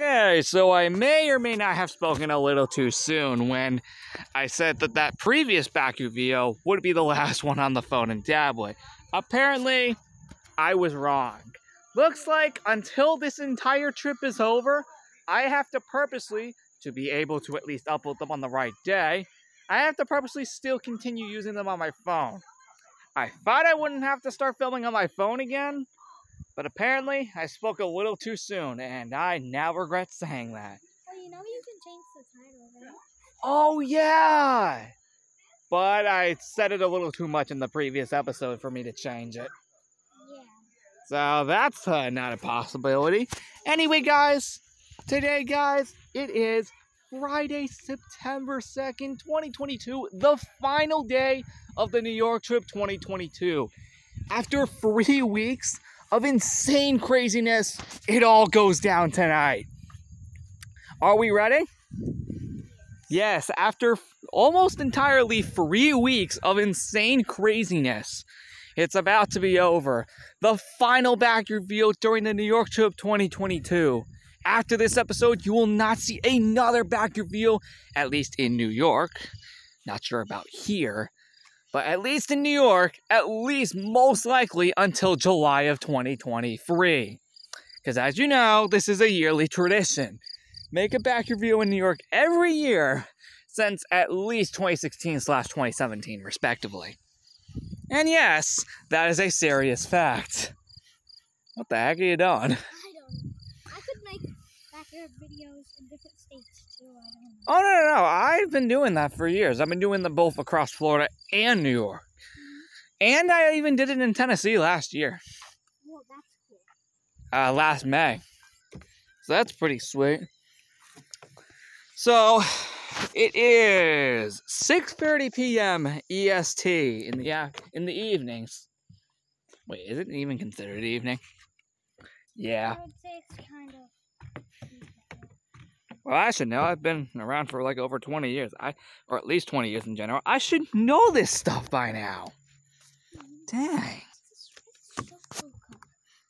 Okay, so I may or may not have spoken a little too soon when I said that that previous backyard video would be the last one on the phone and tablet. Apparently, I was wrong. Looks like until this entire trip is over, I have to purposely, to be able to at least upload them on the right day, I have to purposely still continue using them on my phone. I thought I wouldn't have to start filming on my phone again, but apparently I spoke a little too soon, and I now regret saying that. Oh, you know you can change the title, right? Oh, yeah! But I said it a little too much in the previous episode for me to change it. Yeah. So that's uh, not a possibility. Anyway, guys, today, guys, it is Friday, September 2nd, 2022, the final day of the New York trip 2022. After three weeks of insane craziness, it all goes down tonight. Are we ready? Yes, after almost entirely three weeks of insane craziness, it's about to be over. The final backyard video during the New York trip 2022. After this episode, you will not see another backyard video, at least in New York. Not sure about here, but at least in New York, at least most likely until July of 2023. Because as you know, this is a yearly tradition. Make a backyard video in New York every year since at least 2016 slash 2017, respectively. And yes, that is a serious fact. What the heck are you doing? I don't know. I could make backyard videos in different states too. I don't know. Oh, no, no, no. I've been doing that for years. I've been doing them both across Florida and New York. And I even did it in Tennessee last year, Well, that's cool. uh, last May. So that's pretty sweet. So it is 6:30 p.m. EST in the af- in the evenings. Wait, is it even considered evening? Yeah. I would say it's kind of. Well, I should know. I've been around for like over 20 years. I or at least 20 years in general. I should know this stuff by now. Dang.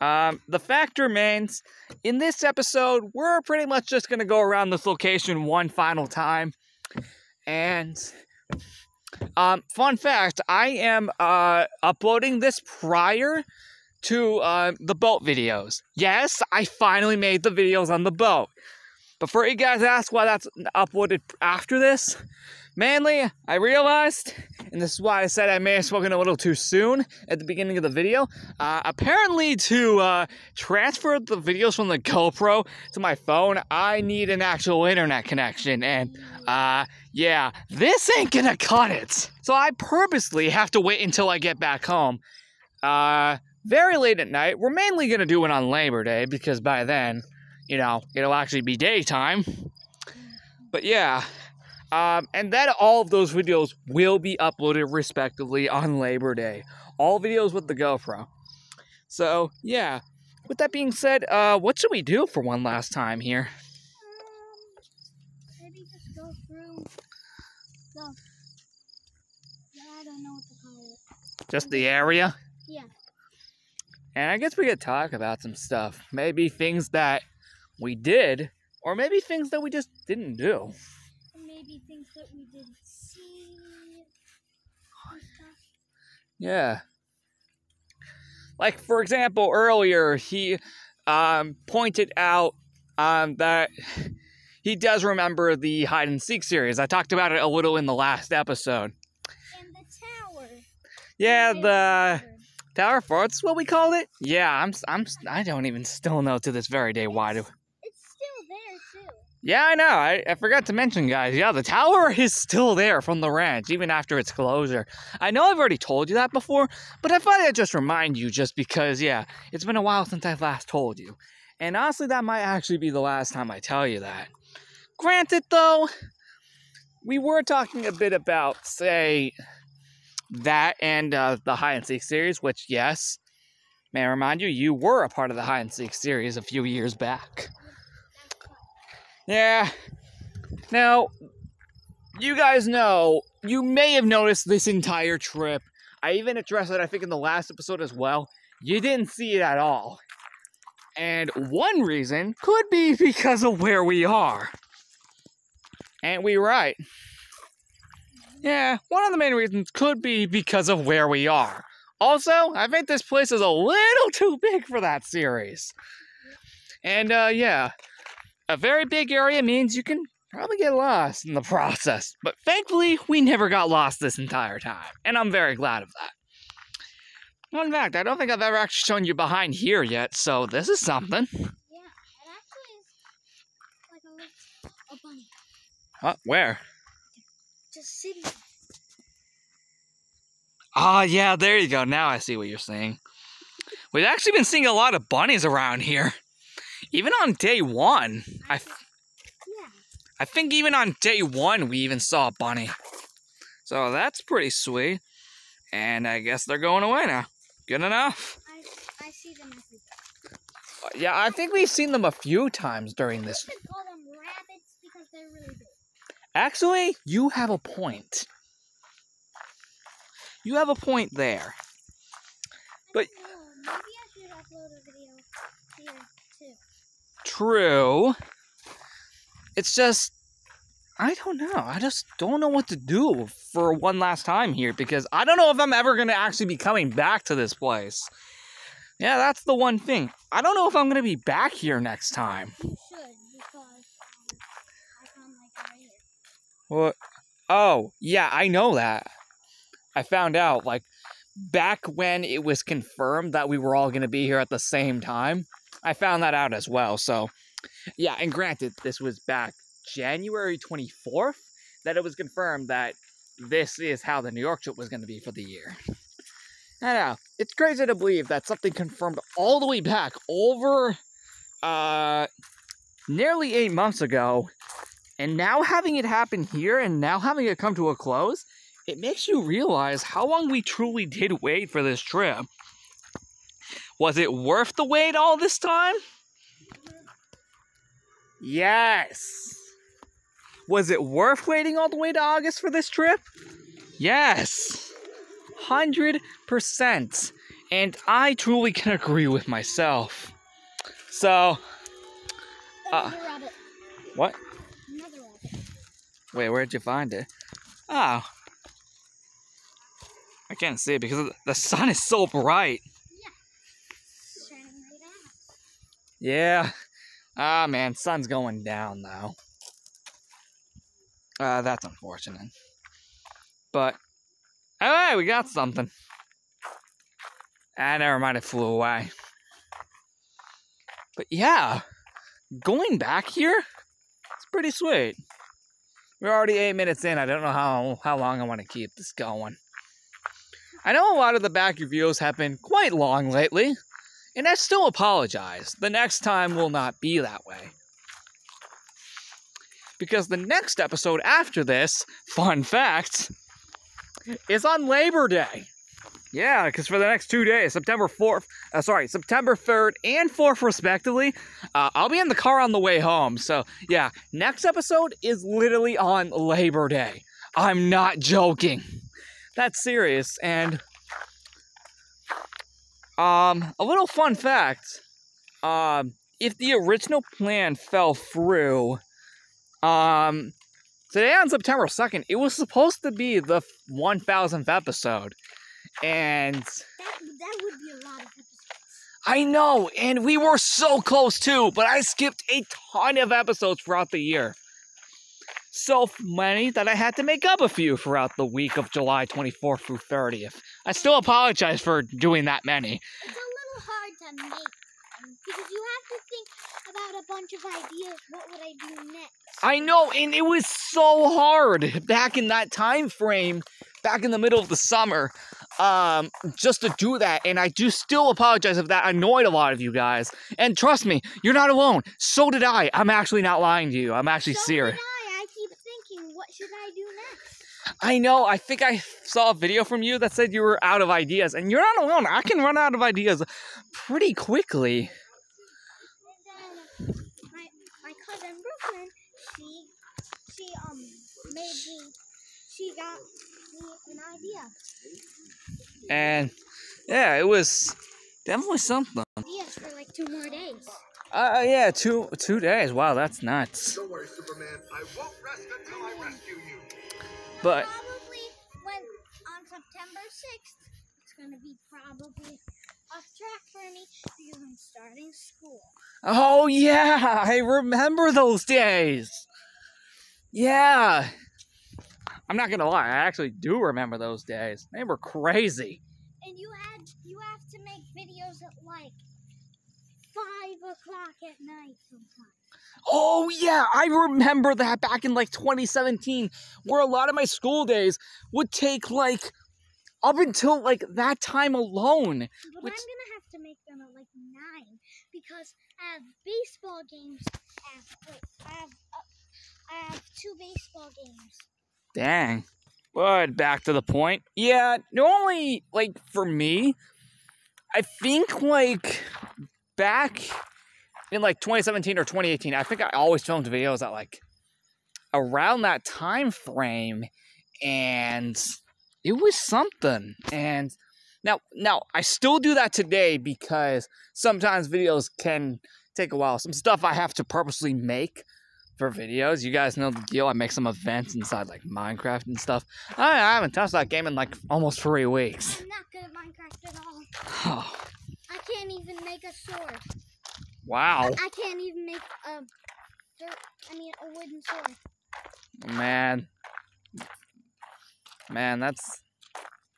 Um, the fact remains, in this episode, we're pretty much just gonna go around this location one final time. And um, fun fact, I am uh uploading this prior to uh, the boat videos. Yes, I finally made the videos on the boat. Before you guys ask why that's uploaded after this, mainly I realized, and this is why I said I may have spoken a little too soon at the beginning of the video. Uh, apparently, to uh, transfer the videos from the GoPro to my phone, I need an actual internet connection, and uh, yeah, this ain't gonna cut it. So I purposely have to wait until I get back home. Uh, very late at night. We're mainly gonna do it on Labor Day because by then, you know, it'll actually be daytime. But yeah, um, and then all of those videos will be uploaded respectively on Labor Day. All videos with the GoPro. So yeah. With that being said, uh, what should we do for one last time here? Um, maybe just go through the. Yeah, I don't know what to call it. Just the area? Yeah. And I guess we could talk about some stuff. Maybe things that we did, or maybe things that we just didn't do. Maybe things that we didn't see. Yeah. Like for example, earlier he um, pointed out um, that he does remember the hide and seek series. I talked about it a little in the last episode. And the tower. Yeah, They the. Tower forts. What we called it. Yeah, I'm. I'm. I don't even still know to this very day why. Do, It's still there too. Yeah, I know. I, I forgot to mention, guys. Yeah, the tower is still there from the ranch, even after its closure. I know I've already told you that before, but I thought I'd just remind you just because, yeah, it's been a while since I've last told you. And honestly, that might actually be the last time I tell you that. Granted, though, we were talking a bit about, say, that and uh, the hide and seek series, which, yes, may I remind you, you were a part of the hide and seek series a few years back. Yeah. Now, you guys know, you may have noticed this entire trip. I even addressed it, I think, in the last episode as well. You didn't see it at all. And one reason could be because of where we are. Ain't we right? Yeah, one of the main reasons could be because of where we are. Also, I think this place is a little too big for that series. And uh, yeah, a very big area means you can probably get lost in the process. But thankfully, we never got lost this entire time. And I'm very glad of that. Fun fact, I don't think I've ever actually shown you behind here yet, so this is something. Yeah, it actually is like a, little- a bunny Huh, where? just sitting. Ah, yeah, there you go. Now I see what you're saying. We've actually been seeing a lot of bunnies around here. Even on day one. I, Yeah, I think even on day one, we even saw a bunny. So that's pretty sweet. And I guess they're going away now. Good enough. I I see them. Uh, Yeah, I think we've seen them a few times during this. We should call them rabbits because they're really big. Actually, you have a point. You have a point there. But- Oh, maybe I should upload a video here too. True. It's just, I don't know. I just don't know what to do for one last time here because I don't know if I'm ever going to actually be coming back to this place. Yeah, that's the one thing. I don't know if I'm going to be back here next time. You should because I found like right here. What? Oh, yeah, I know that. I found out, like, back when it was confirmed that we were all going to be here at the same time, I found that out as well. So, yeah, and granted, this was back January 24th that it was confirmed that this is how the New York trip was going to be for the year. I know. It's crazy to believe that something confirmed all the way back over uh nearly 8 months ago and now having it happen here and now having it come to a close, it makes you realize how long we truly did wait for this trip. Was it worth the wait all this time? Yes. Was it worth waiting all the way to August for this trip? Yes. 100%. And I truly can agree with myself. So, Uh, what? Another rabbit. Wait, where'd you find it? Oh. I can't see it because the sun is so bright. Shining right out. Yeah. Ah, man, sun's going down though. Uh, that's unfortunate. But, alright, we got something. Ah, never mind, it flew away. But yeah, going back here, it's pretty sweet. We're already eight minutes in. I don't know how how long I want to keep this going. I know a lot of the backyard videos have been quite long lately, and I still apologize. The next time will not be that way. Because the next episode after this, fun fact, is on Labor Day. Yeah, because for the next two days, September 4th, uh, sorry, September 3rd and 4th, respectively, uh, I'll be in the car on the way home. So, yeah, next episode is literally on Labor Day. I'm not joking. That's serious. And, um, a little fun fact um, if the original plan fell through, um, today on September 2nd, it was supposed to be the 1000th episode. And That that would be a lot of episodes. I know, and we were so close too, but I skipped a ton of episodes throughout the year. So many that I had to make up a few throughout the week of July 24th through 30th. I still apologize for doing that many. It's a little hard to make them because you have to think about a bunch of ideas. What would I do next? I know, and it was so hard back in that time frame, back in the middle of the summer, um, just to do that. And I do still apologize if that annoyed a lot of you guys. And trust me, you're not alone. So did I. I'm actually not lying to you. I'm actually so serious. Did I. I keep thinking, what should I do next? I know. I think I saw a video from you that said you were out of ideas, and you're not alone. I can run out of ideas pretty quickly. And my my cousin Brooklyn, she she um made me she got me an idea. And yeah, it was definitely something. Ideas for like two more days. days. Uh, yeah, two two days. Wow, that's nuts. Don't worry, Superman. I won't rest until I rescue you. But Probably when on September 6th, it's going to be probably off track for me because I'm starting school. oh yeah, I remember those days. Yeah. I'm not gonna lie, I actually do remember those days. They were crazy. And you had you have to make videos at like five o'clock at night sometimes. Oh yeah, I remember that back in like 2017, where a lot of my school days would take like up until like that time alone. But Which- I'm gonna have to make them at like nine because I have baseball games. I have wait, I have uh, I have two baseball games. Dang. But back to the point. Yeah, normally, like for me, I think like back in like 2017 or 2018, I think I always filmed videos at like around that time frame, and it was something. And now, now I still do that today because sometimes videos can take a while. Some stuff I have to purposely make for videos. You guys know the deal. I make some events inside like Minecraft and stuff. I, I haven't touched that game in like almost three weeks. I'm not good at Minecraft at all. Oh, I can't even make a sword. Wow, I can't even make a dirt. I mean a wooden sword. man, man, that's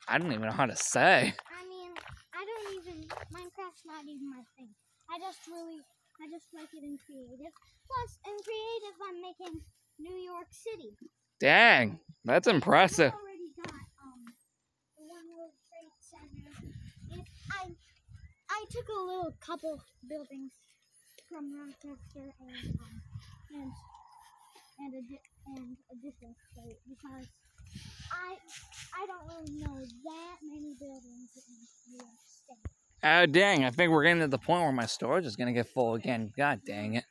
I don't even know how to say. I mean I don't even Minecraft's not even my thing. I just really I just like it in creative. Plus in creative I'm making New York City. Dang, that's impressive. I already got um the One World Trade Center. It, I I took a little couple buildings from and um and and a and a different state because I I don't really know that many buildings in New York State. Oh dang, I think we're getting to the point where my storage is gonna get full again. God dang it.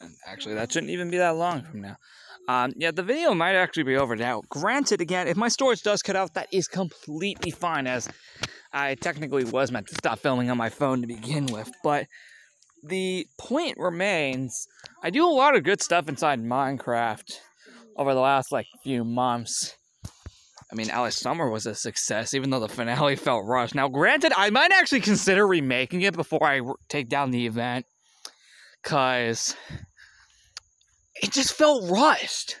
And actually, that shouldn't even be that long from now. Um, yeah, the video might actually be over now. Granted, again, if my storage does cut out, that is completely fine, as I technically was meant to stop filming on my phone to begin with. But the point remains, I do a lot of good stuff inside Minecraft over the last like few months. I mean, Alice Summer was a success, even though the finale felt rushed. Now, granted, I might actually consider remaking it before I take down the event, cause it just felt rushed,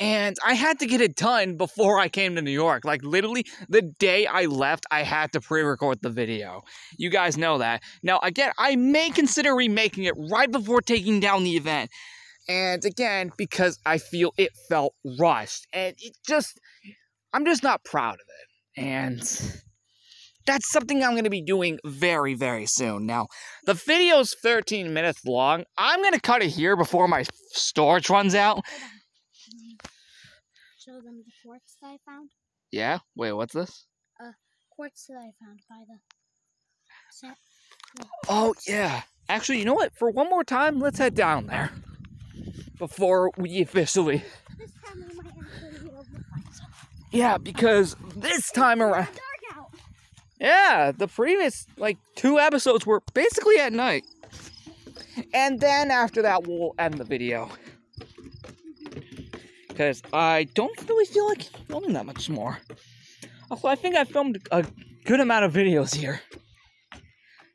and I had to get it done before I came to New York. Like literally, the day I left, I had to pre-record the video. You guys know that. Now, again, I may consider remaking it right before taking down the event. And again, because I feel it felt rushed. And it just, I'm just not proud of it. And that's something I'm going to be doing very, very soon. Now, the video's 13 minutes long. I'm going to cut it here before my storage runs out. Show them the quartz that I found. Yeah? Wait, what's this? Uh, Quartz that I found by the set. Oh, yeah. Actually, you know what? For one more time, let's head down there. Before we officially. This time we might actually be able to find some. Yeah, because this time around. Yeah, the previous like two episodes were basically at night. And then after that we'll end the video. Cause I don't really feel like filming that much more. Also, I think I filmed a good amount of videos here.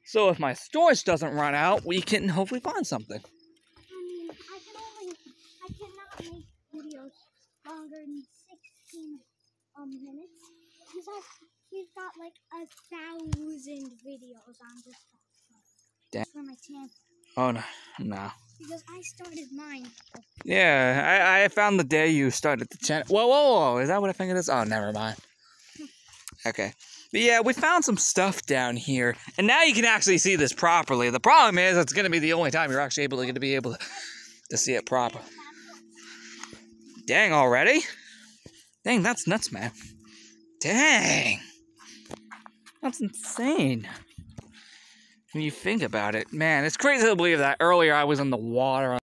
So if my storage doesn't run out, we can hopefully find something. I mean, I can only, I cannot make videos longer than 16 um, minutes because I, we've got like a thousand videos on this platform. Damn. For my channel. Oh no, no. Because I started mine. Yeah, I, I found the day you started the channel. Whoa, whoa, whoa! Is that what I think it is? Oh, never mind. Okay, but yeah, we found some stuff down here, and now you can actually see this properly. The problem is, it's going to be the only time you're actually able to, to be able to, to see it proper. Dang, already? Dang, that's nuts, man. Dang, that's insane. When you think about it, man, it's crazy to believe that earlier I was in the water